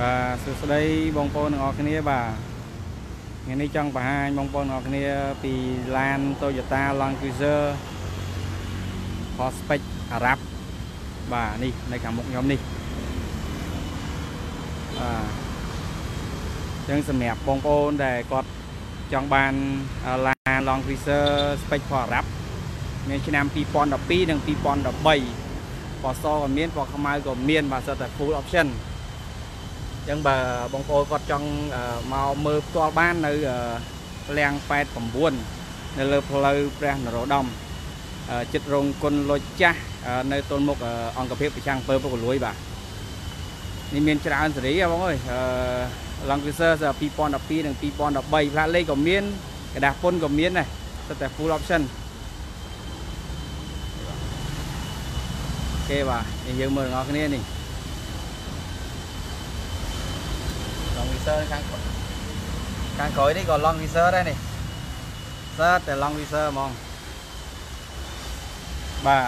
បាទសួស្តីបងប្អូនទាំងអស់គ្នាបាទថ្ងៃនេះចង់បង្ហាញបងប្អូនទាំងអស់គ្នាពីឡាន Toyota Land Cruiser Prospect Arab បាទនេះនៅខាងមុខខ្ញុំនេះបាទអញ្ចឹងសម្រាប់បងប្អូនដែលគាត់ចង់បានឡាន Land Cruiser Spec for Arab មានឆ្នាំ2012និង2013ពណ៌សក៏មានពណ៌ខ្មៅក៏មានបាទសិតតែ full option អញ្ចឹងបើបងប្អូនគាត់ចង់មកមើលផ្ទាល់បាននៅលៀង89នៅលើផ្លូវព្រះនរោត្តមចិត្តរោងគុណលុចចាស់នៅទល់មុខអង្គភាពប្រចាំងពើពុកលួយបាទនេះមានច្រើនសេរីបងអើយអឺ Land Cruiser 2012និង2013ផ្លាកលេខក៏មានกระดาษពុនក៏មានដែរតែតែ full option គេបាទយើងមើលបងប្អូនគ្នានេះ visor ខាងខាងក្រោយនេះក៏ long visor ដែរនេះសើតែ long visor ហ្មងបាទ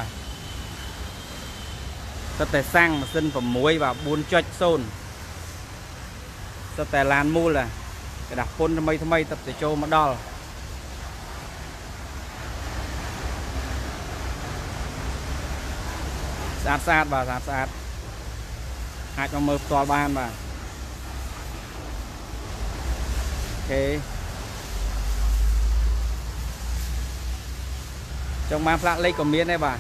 សិតតែសាំងម៉ាស៊ីន6បាទ4.0សិតតែឡានមូលកដាស់ពុនថ្មីថ្មីទឹកទៅចូលមកដល់ស្អាតស្អាតបាទស្អាតស្អាតអាចមកមើលផ្ទាល់បានបាទ ខេចង់បានផ្លាកលេខក៏មានដែរបាទ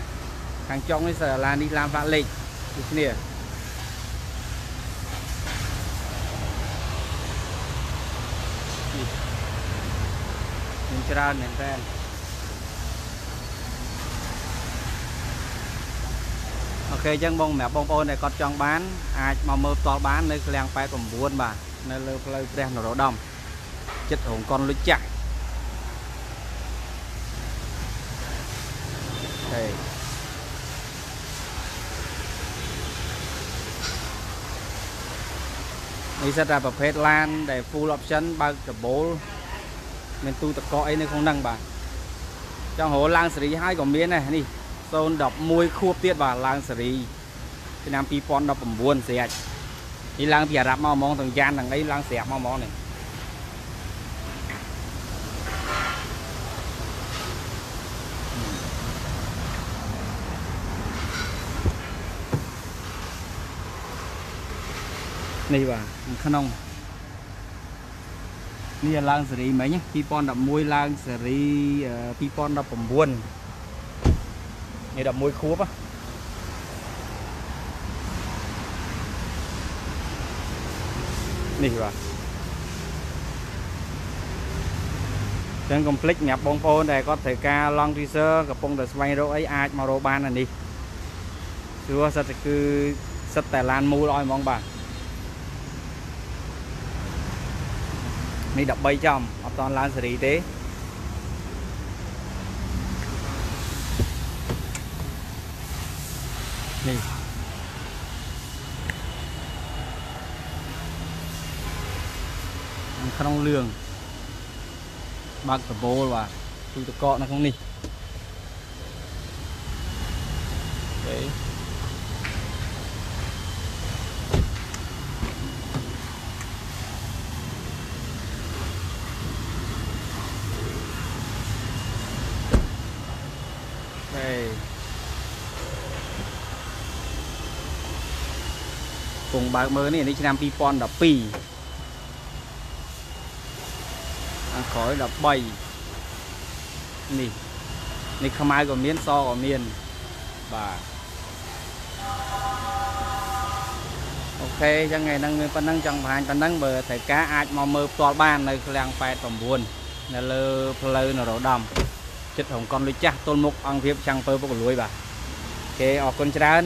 ខាងចុងនេះសាឡានេះឡានផ្លាកលេខដូចគ្នាមានច្រើនមែនតើអូខេអញ្ចឹងបងសម្រាប់បងប្អូនដែលគាត់ចង់បានអាចមកមើលផ្ទាល់បាននៅឃ្លាំង89បាទនៅលើផ្លូវព្រះនរោត្តម ចិត្តរោងកុនលុចចាស់ហេនេះសិតតែប្រភេទឡានដែល full option បើកដបូលមានទូតកកអីនៅក្នុងហ្នឹងបាទចង់រឡើងសេរីហើយក៏មានដែរនេះ011ខួបទៀតបាទឡើងសេរីឆ្នាំ2019ស្រាច់នេះឡើងពីអារ៉ាប់មកហ្មងទាំងយ៉ានទាំងអីឡើងស្រាប់មកហ្មងនេះ នេះបាទក្នុងនេះឡើងសេរីមិញ2011ឡើងសេរី2019នេះ11ខួបនេះបាទចឹងកុំភ្លេចសម្រាប់បងប្អូនដែលគាត់ត្រូវការ long teaser កំពុងតែស្វែងរកអីអាចមករកបានអានេះព្រោះសិតតែគឺសិតតែឡានមូលឲ្យហ្មងបាទ នេះ13ចំអត់តន់ឡើងសេរីទេនេះក្នុងលឿងបើកដបូលបាទទូតកកនៅក្នុងនេះអូខេ ពងបើកមើលនេះនេះឆ្នាំ2012អាក្រោយ13នេះនេះខ្មៅក៏មានសក៏មានបាទអូខេអញ្ចឹងថ្ងៃហ្នឹងមានប៉ុណ្ណឹងចង់បង្ហាញប៉ុណ្ណឹងបើត្រូវការអាចមកមើលផ្ទាល់បាននៅឃ្លាំង89នៅលើផ្លូវនរោត្តម ចិត្តរងកុនលុយចាស់ទល់មុខអង្គភាពចាំងពើពុកលួយបាទអូខេអរគុណច្រើន